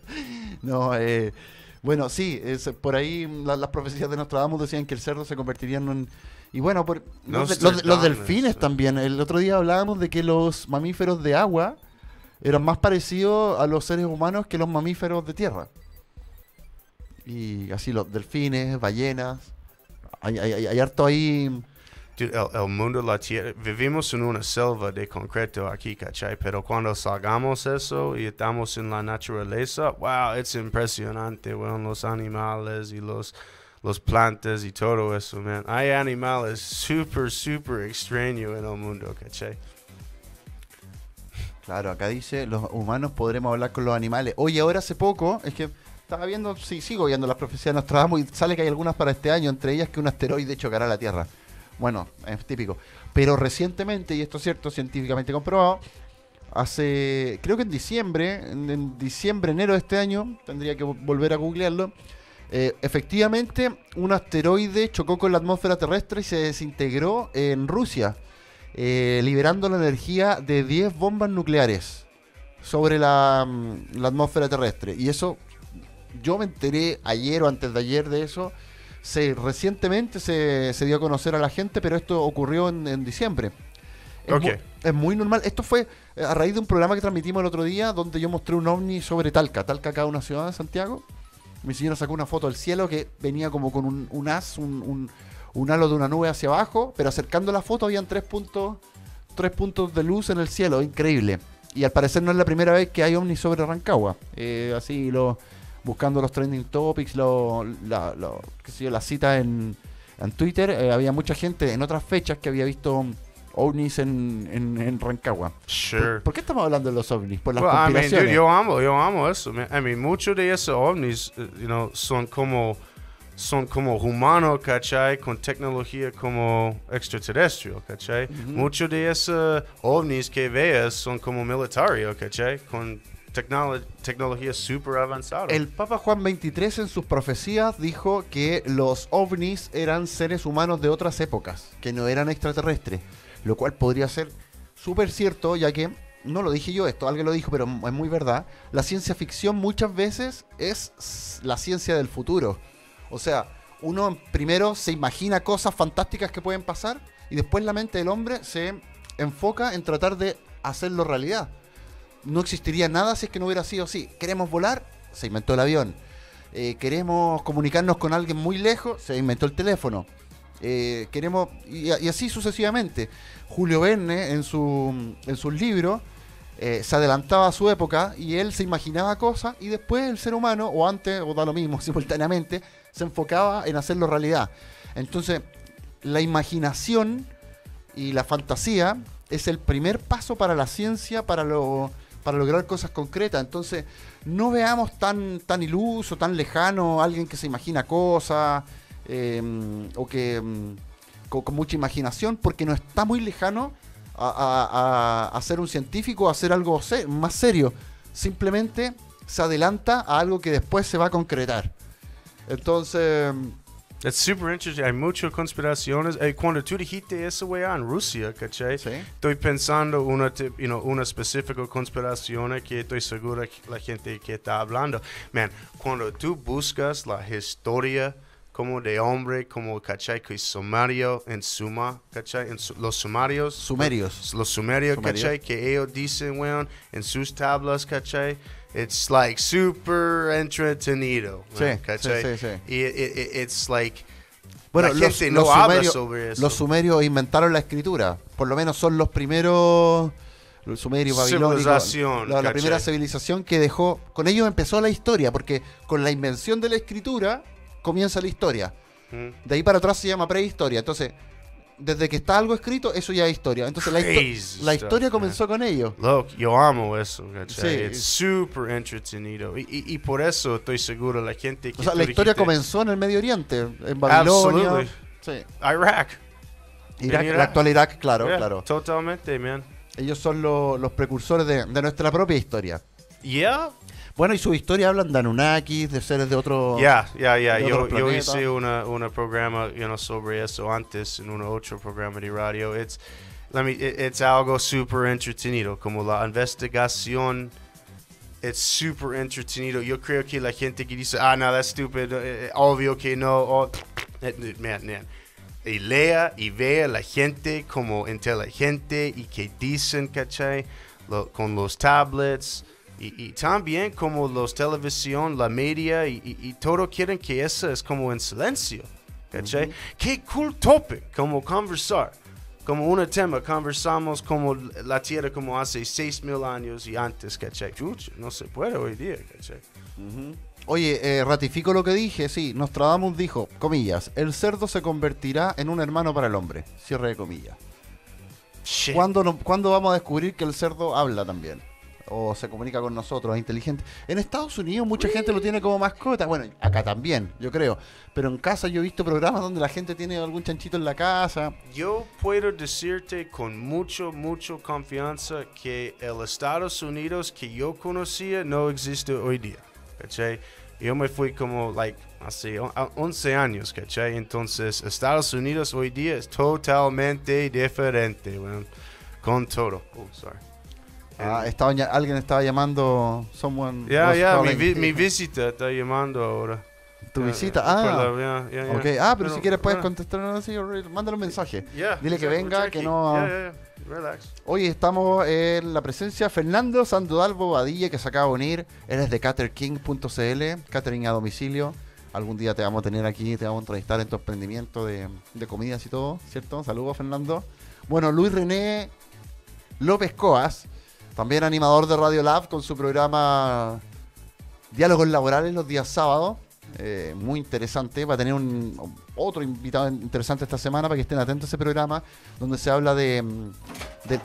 No, eh, Bueno, sí, es, por ahí la- las profecías de Nostradamus decían que el cerdo se convertiría en un... Y bueno, por, los, los- delfines sí. también. El otro día hablábamos de que los mamíferos de agua eran más parecidos a los seres humanos que los mamíferos de tierra. Y así los delfines, ballenas. Hay, hay, hay- hay harto ahí... El, el mundo, la tierra, vivimos en una selva de concreto aquí, ¿cachai? Pero cuando salgamos eso y estamos en la naturaleza, wow, es impresionante, weón, los animales y los, los plantas y todo eso, man. Hay animales súper, súper extraños en el mundo, ¿cachai? Claro, acá dice, los humanos podremos hablar con los animales. Oye, ahora hace poco, es que estaba viendo, sí, sigo viendo las profecías de Nostradamus y sale que hay algunas para este año, entre ellas que un asteroide chocará la Tierra. Bueno, es típico. Pero recientemente, y esto es cierto, científicamente comprobado, hace, creo que en diciembre, en, diciembre, enero de este año, tendría que vo- volver a googlearlo, eh, efectivamente un asteroide chocó con la atmósfera terrestre y se desintegró en Rusia eh, liberando la energía de 10 bombas nucleares sobre mm, la atmósfera terrestre. Y eso, yo me enteré ayer o antes de ayer de eso. Se, recientemente se, se dio a conocer a la gente, pero esto ocurrió en, en diciembre. Es, Ok. mu- es muy normal. Esto fue eh, a raíz de un programa que transmitimos el otro día donde yo mostré un ovni sobre Talca. Talca acá una ciudad de Santiago. Mi señora sacó una foto del cielo que venía como con un, un haz, un, un- un halo de una nube hacia abajo, pero acercando la foto habían tres puntos, tres puntos de luz en el cielo, increíble. Y al parecer no es la primera vez que hay ovnis sobre Rancagua. Eh, así lo buscando los trending topics, lo, la, lo- qué sé yo, las citas en, en Twitter, eh, había mucha gente en otras fechas que había visto ovnis en, en, en Rancagua. Sure. ¿Por, por qué estamos hablando de los ovnis? Por las Well, I mean, conspiraciones. dude, yo amo, yo amo eso, man. I mean, muchos de esos ovnis, uh, you know, son como, son como humanos, ¿cachai? Con tecnología como extraterrestre, ¿cachai? Muchos de esos ovnis que veas son como militares, ¿cachai? Con avanzada. El Papa Juan XXIII en sus profecías dijo que los ovnis eran seres humanos de otras épocas, que no eran extraterrestres, lo cual podría ser súper cierto, ya que, no lo dije yo esto, alguien lo dijo, pero es muy verdad, la ciencia ficción muchas veces es la ciencia del futuro. O sea, uno primero se imagina cosas fantásticas que pueden pasar y después la mente del hombre se enfoca en tratar de hacerlo realidad no existiría nada si es que no hubiera sido así. Queremos volar, se inventó el avión. Eh, queremos comunicarnos con alguien muy lejos, se inventó el teléfono. Eh, queremos y, así sucesivamente. Julio Verne en su en sus libros eh, se adelantaba a su época y él se imaginaba cosas y después el ser humano o antes o da lo mismo simultáneamente se enfocaba en hacerlo realidad. Entonces la imaginación y la fantasía es el primer paso para la ciencia para lo para lograr cosas concretas. Entonces, no veamos tan, tan iluso, tan lejano alguien que se imagina cosas eh, o que mm, con, mucha imaginación, porque no está muy lejano a, a- ser un científico, a hacer algo más serio. Simplemente se adelanta a algo que después se va a concretar. Entonces, That's super interesting. Hay muchas conspiraciones. Eh, cuando tú dijiste eso, wey, en Rusia, ¿cachai? Sí. Estoy pensando una, you know, una específica conspiración que estoy seguro que la gente que está hablando. Man, cuando tú buscas la historia como de hombre, como, ¿cachai? Que es sumario en suma, ¿cachai? En su- los sumarios. sumerios. Los sumerios, Sumerios. ¿cachai? Que ellos dicen, weón, en sus tablas, ¿cachai? It's like super entretenido, Sí, sí, ¿cachai? sí, sí. Y it- it- it's like... Bueno, la gente los no habla sobre eso. los sumerios inventaron la escritura. Por lo menos son los primeros. Los sumerios babilónicos. La, la primera civilización que dejó. Con ellos empezó la historia, porque con la invención de la escritura comienza la historia. Mm. De ahí para atrás se llama prehistoria. Entonces, desde que está algo escrito, eso ya es historia. Entonces, la, histo- la stuff, historia man. comenzó con ellos. Look, yo amo eso, ¿cachai? Sí. It's super entretenido. Y, y, y por eso estoy seguro la gente que O sea, la historia dijiste, comenzó en el Medio Oriente, en Babilonia. Absolutely. Sí. Irak. Irak, Irak. el actual Irak, claro, Yeah, claro. Totalmente, man. Ellos son lo- los precursores de, de nuestra propia historia. Yeah, Bueno, y su historia hablan de Anunnakis, de seres de otro... yeah, yeah, yeah. de Yo, hice una, una programa, you know, sobre eso antes en un otro programa de radio. It's, let me, it- it's algo super entretenido, como la investigación es súper entretenido. Yo creo que la gente que dice, ah, no, that's stupid, eh, obvio que no, oh, man, man. Y lea y vea la gente como inteligente y que dicen, ¿cachai? Lo- con los tablets y, y también como los televisión, la media y, y- y todo quieren que eso es como en silencio, ¿cachai? Qué cool topic, como conversar. Como un tema, conversamos como la tierra como hace seis mil años y antes, ¿cachai? Chuch, no se puede hoy día, ¿cachai? Oye, eh, ratifico lo que dije, sí, Nostradamus dijo, comillas, el cerdo se convertirá en un hermano para el hombre, cierre de comillas. ¿Cuándo, no- cuándo vamos a descubrir que el cerdo habla también? O se comunica con nosotros, es inteligente. En Estados Unidos mucha gente lo tiene como mascota. Bueno, acá también, yo creo. Pero en casa yo he visto programas donde la gente tiene algún chanchito en la casa. Yo puedo decirte con mucho, mucho confianza que el Estados Unidos que yo conocía no existe hoy día, ¿cachai? Yo me fui como, like, hace o- a- 11 años, ¿cachai? Entonces, Estados Unidos hoy día es totalmente diferente, weón. Con todo. Oh, sorry. Ah, estaba alguien estaba llamando someone Ya, was ya, mi, calling. vi- mi visita está llamando ahora. tu visita. Ah, la- ya, ya, ya. ok. Ah, pero si quieres puedes contestar así, mándale un mensaje. Dile que venga, que no-. Relax. Hoy estamos en la presencia de Fernando Sandudalbo Badilla, que se acaba de unir. Él es de caterking.cl, catering a domicilio. Algún día te vamos a tener aquí, te vamos a entrevistar en tu emprendimiento de, de comidas y todo, ¿cierto? Saludos, Fernando. Bueno, Luis René López Coas, también animador de Radio Lab con su programa Diálogos Laborales los días sábados. Eh, muy interesante. Va a tener un, otro invitado interesante esta semana para que estén atentos a ese programa, donde se habla de,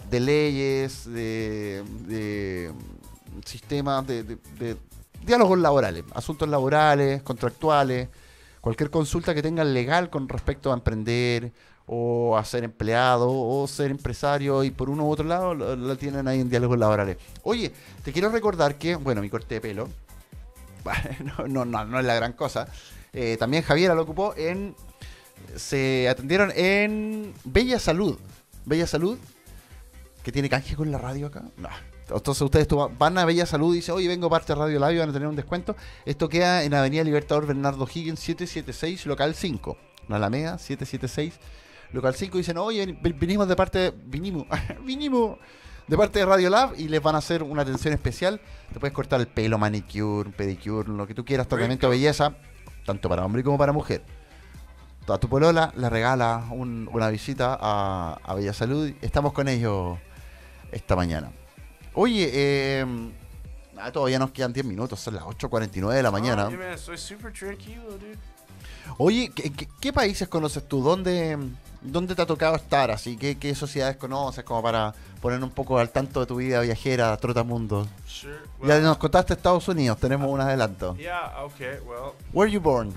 de, leyes, de, de, sistemas, de diálogos laborales, asuntos laborales, contractuales, cualquier consulta que tengan legal con respecto a emprender o a ser empleado o ser empresario y por uno u otro lado lo tienen ahí en diálogos laborales. Oye, te quiero recordar que, bueno, mi corte de pelo, no, no, no, no es la gran cosa. Eh, también Javiera lo ocupó en. Se atendieron en Bella Salud. Bella Salud, que tiene canje con la radio acá. No. Entonces ustedes van a Bella Salud y dicen, oye, vengo parte de Radio Labio, van a tener un descuento. Esto queda en Avenida Libertador Bernardo Higgins 776, local 5. En Alameda 776, local 5. Dicen, oye, vinimos de parte, vinimos, vinimos de parte de Radio Lab y les van a hacer una atención especial. Te puedes cortar el pelo, manicure, pedicure, lo que tú quieras, tratamiento de belleza, tanto para hombre como para mujer. A tu polola le regala un- una visita a, a Bella Salud. Estamos con ellos esta mañana. Oye, eh, todavía nos quedan 10 minutos, son las 8.49 de la mañana. Man, soy súper tranquilo, dude. Oye, ¿qué, qué- qué países conoces tú? ¿Dónde, ¿Dónde te ha tocado estar? Así ¿Qué, ¿Qué sociedades conoces? Como para poner un poco al tanto de tu vida viajera, trotamundo. Sure. Ya Well, nos contaste Estados Unidos, tenemos un adelanto. yeah, okay, well. Where you born?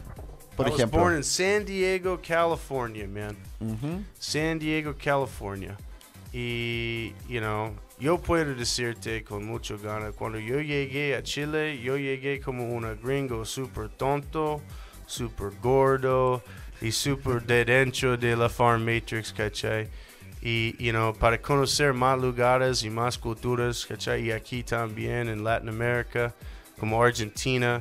Por I ejemplo. was born in San Diego, California, man. Ujú. San Diego, California. Y, you know, yo puedo decirte con mucho ganas, cuando yo llegué a Chile, yo llegué como un gringo súper tonto, súper gordo y súper de dentro de la Farm Matrix, ¿cachai? Y, you know, para conocer más lugares y más culturas, ¿cachai? Y aquí también en Latinoamérica, como Argentina.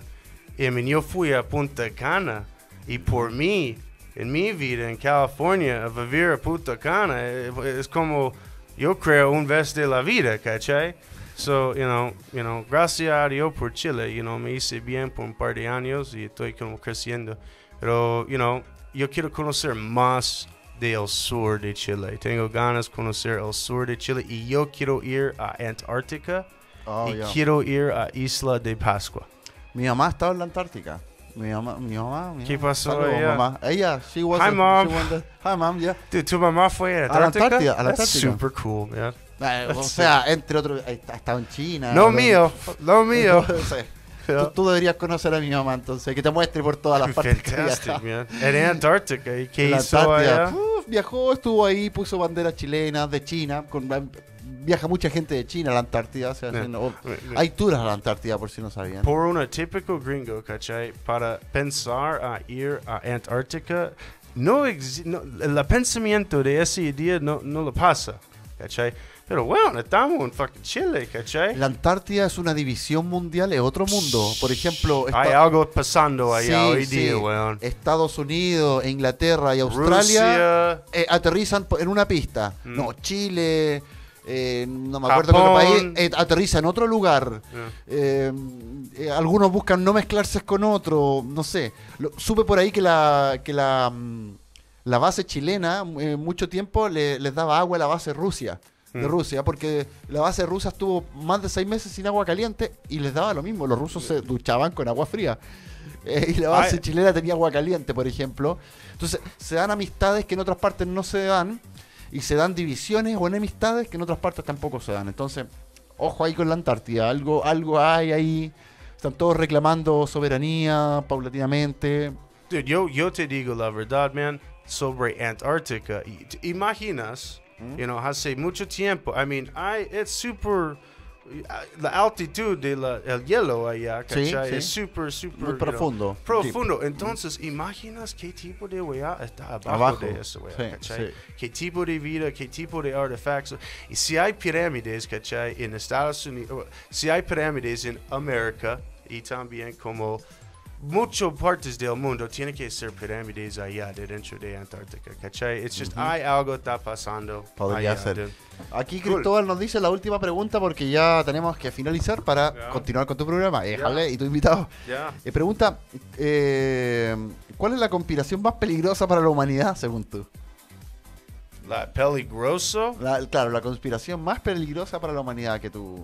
Y I yo fui a Punta Cana y por mí, en mi vida en California, a vivir a Punta Cana eh, es como yo creo un vez de la vida, ¿cachai? So, you know, you know, gracias a Dios por Chile, you know, me hice bien por un par de años y estoy como creciendo. Pero, you know, yo quiero conocer más del sur de Chile. Tengo ganas de conocer el sur de Chile y yo quiero ir a Antártica Oh, y ya. quiero ir a Isla de Pascua. Mi mamá estaba en la Antártica. Mi mamá, mi mamá. mi ¿Qué mamá. pasó Saludos, allá? mamá. Ella, she was Hi, a- mom. she a- Hi, mom, yeah. Dude, tu mamá fue a A la Antártica? Antártida, a la That's Antártica. super cool, man. O sea, entre otros, ha estado en China. Lo ¿no? mío, lo mío. Sí. Tú, tú deberías conocer a mi mamá entonces, que te muestre por todas las partes Fantastic, man. En Antártica, ¿y qué hizo allá? Uf, viajó, estuvo ahí, puso banderas chilenas de China. Con, viaja mucha gente de China a la Antártida. o sea, Yeah. haciendo- o- Yeah. hay tours a la Antártida, por si no sabían. Por un típico gringo, ¿cachai? Para pensar a ir a Antártica, no, no el pensamiento de ese día no, no lo pasa, ¿cachai? Pero bueno, estamos en fucking Chile, ¿cachai? La Antártida es una división mundial, es otro mundo. Por ejemplo, Hay esta- algo pasando allá Sí, hoy sí. día, weón. Estados Unidos, Inglaterra y Australia eh, aterrizan en una pista. Mm. No, Chile, eh, no me acuerdo qué país, eh, aterriza en otro lugar. Yeah. Algunos buscan no mezclarse con otro, no sé. Lo- supe por ahí que la que la, mm, la base chilena mucho tiempo le- les daba agua a la base Rusia. De Mm. Rusia, porque la base rusa estuvo más de seis meses sin agua caliente y les daba lo mismo. Los rusos se duchaban con agua fría. Eh, y la base Ay. chilena tenía agua caliente, por ejemplo. Entonces, se dan amistades que en otras partes no se dan. Y se dan divisiones o enemistades que en otras partes tampoco se dan. Entonces, ojo ahí con la Antártida. Algo, algo hay ahí. Están todos reclamando soberanía paulatinamente. Dude, yo, yo te digo la verdad, man, sobre Antártica. Y- ¿Te imaginas? Mm. You know, hace mucho tiempo. I mean, I, it's super. La altitud de la, el hielo allá, Sí, ¿cachai? sí. Es super, super. Muy you know, profundo. profundo. Entonces, imaginas qué tipo de weá está abajo, Abajo. de eso, weá, Sí, ¿cachai? sí. Qué tipo de vida, qué tipo de artefactos. Y si hay pirámides, ¿cachai? En Estados Unidos, si hay pirámides en América y también como muchas partes del mundo, tiene que ser pirámides allá de dentro de Antártica, ¿cachai? It's just, hay algo está pasando. Podría allá, ser. Aquí Cool. Cristóbal nos dice la última pregunta porque ya tenemos que finalizar para Ya. continuar con tu programa. Eh. Jale, y tu invitado. Ya. Eh, pregunta, eh, ¿cuál es la conspiración más peligrosa para la humanidad, según tú? La peligroso. La- claro, la conspiración más peligrosa para la humanidad que tú,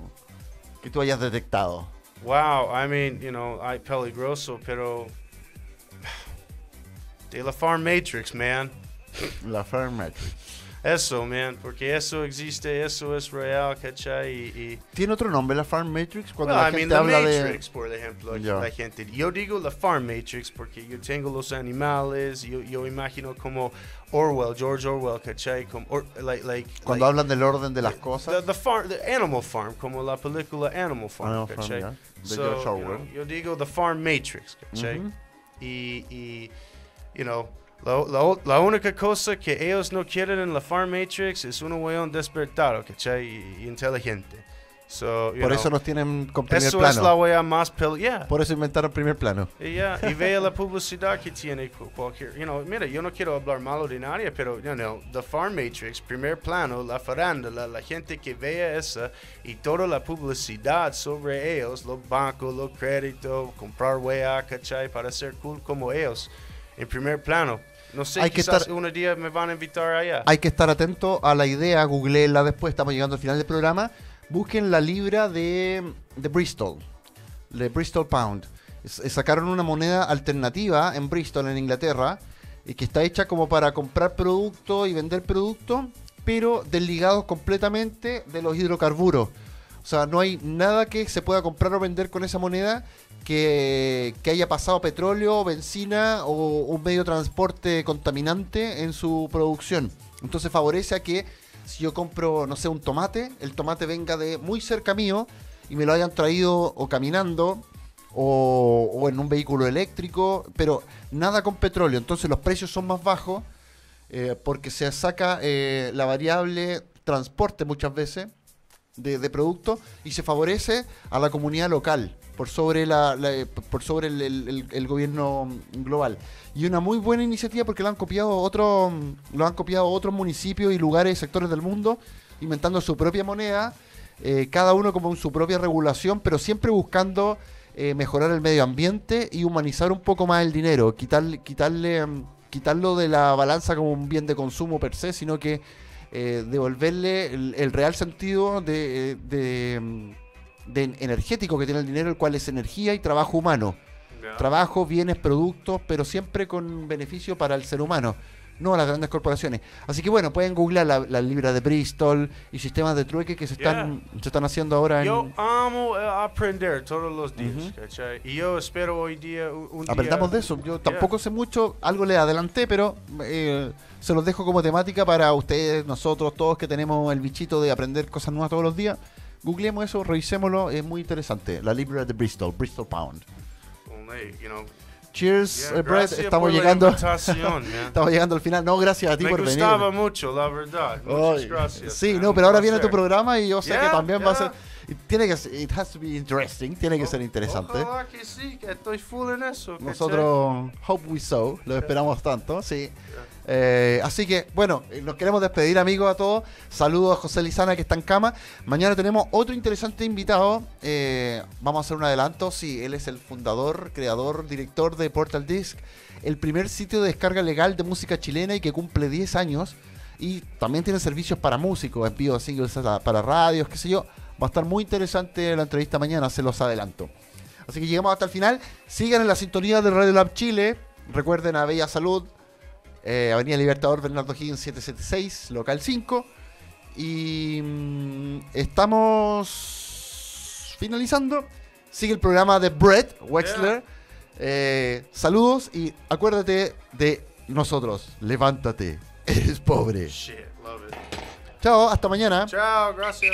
que tú hayas detectado. Wow, I mean, you know, I peligroso, pero. De la Farm Matrix, man. La farm Matrix. Eso, man, porque eso existe, eso es real, ¿cachai? Y, y ¿Tiene otro nombre la Farm Matrix? Cuando well, la I mean, gente la habla Matrix, por ejemplo, Ya. la gente. Yo digo la Farm Matrix porque yo tengo los animales, yo, yo imagino como Orwell, George Orwell, ¿cachai? Como, or- like, like. Cuando like- hablan del orden de las The, cosas. the farm, the Animal Farm, como la película Animal Farm, Animal Farm, So, you know, yo digo The Farm Matrix, ¿cachai? Ujú. y, y, you know, la, la, la única cosa que ellos no quieren en la Farm Matrix es un weón despertado, ¿cachai? Y, y inteligente. So, Por know, eso nos tienen con primer eso es la plano. wea más. Yeah. Por eso inventaron primer plano. Y, ya, y vea la publicidad que tiene cu- cualquier, you know, mira, yo no quiero hablar malo de nadie, pero, you know, The Farm Matrix, primer plano, la farándula, la gente que vea esa y toda la publicidad sobre ellos, los bancos, los créditos, comprar wea, ¿cachai? Para ser cool como ellos, en primer plano. No sé, Hay que quizás estar- un día me van a invitar allá. Hay que estar atento a la idea, googleenla después, estamos llegando al final del programa. Busquen la libra de, Bristol, de Bristol Pound. Es- sacaron una moneda alternativa en Bristol, en Inglaterra, y que está hecha como para comprar producto y vender producto, pero desligados completamente de los hidrocarburos. O sea, no hay nada que se pueda comprar o vender con esa moneda que, que haya pasado petróleo, benzina o un medio de transporte contaminante en su producción. Entonces favorece a que si yo compro, no sé, un tomate, el tomate venga de muy cerca mío y me lo hayan traído o caminando o, en un vehículo eléctrico, pero nada con petróleo. Entonces los precios son más bajos eh, porque se saca eh, la variable transporte muchas veces de, de producto y se favorece a la comunidad local por sobre la, eh, por sobre el, el- gobierno global. Y una muy buena iniciativa porque lo han copiado otros lo han copiado otros municipios y lugares y sectores del mundo inventando su propia moneda eh, cada uno como su propia regulación pero siempre buscando eh, mejorar el medio ambiente y humanizar un poco más el dinero quitarle quitarle mm, quitarlo de la balanza como un bien de consumo per se sino que devolverle el, el real sentido de, de, mm, de energético que tiene el dinero, el cual es energía y trabajo humano. Ya. Trabajo, bienes, productos, pero siempre con beneficio para el ser humano, no a las grandes corporaciones. Así que bueno, pueden googlear la, la libra de Bristol y sistemas de trueque que se están, se están haciendo ahora en... Yo amo eh, aprender todos los días, Ujú. ¿cachai? Y yo espero hoy día un, día- Aprendamos de eso. Yo Yeah. tampoco sé mucho, algo le adelanté, pero eh, se los dejo como temática para ustedes, nosotros, todos que tenemos el bichito de aprender cosas nuevas todos los días. Googleemos eso, revisémoslo, es muy interesante. La libra de Bristol, Bristol Pound. Well, hey, you know, Cheers, Yeah, eh, Brett. Estamos llegando, estamos llegando al final. No, gracias a ti Me por venir. gustaba mucho, la verdad. Muchas gracias. Sí, man. no, pero ahora viene tu programa y yo sé que Yeah, también va a ser. yeah. Tiene que ser, it has to be interesting, tiene que ser interesante. Ojalá que sí, que estoy full en eso. Nosotros, hope we so, lo esperamos tanto, sí. Eh, así que, bueno, eh, nos queremos despedir, amigos, a todos. Saludos a José Lizana, que está en cama. Mañana tenemos otro interesante invitado. Eh, vamos a hacer un adelanto. Sí, él es el fundador, creador, director de Portal Disc, el primer sitio de descarga legal de música chilena y que cumple 10 años. Y también tiene servicios para músicos, envío de singles para radios, qué sé yo. Va a estar muy interesante la entrevista mañana, se los adelanto. Así que llegamos hasta el final. Sigan en la sintonía de Radio Lab Chile. Recuerden a Bella Salud, eh, Avenida Libertador Bernardo Higgins 776, local 5. Y mm, estamos finalizando. Sigue el programa de Brett Wexler. Eh, saludos y acuérdate de nosotros. Levántate. Eres pobre. Shit, love it. Chao, hasta mañana. Chao, gracias.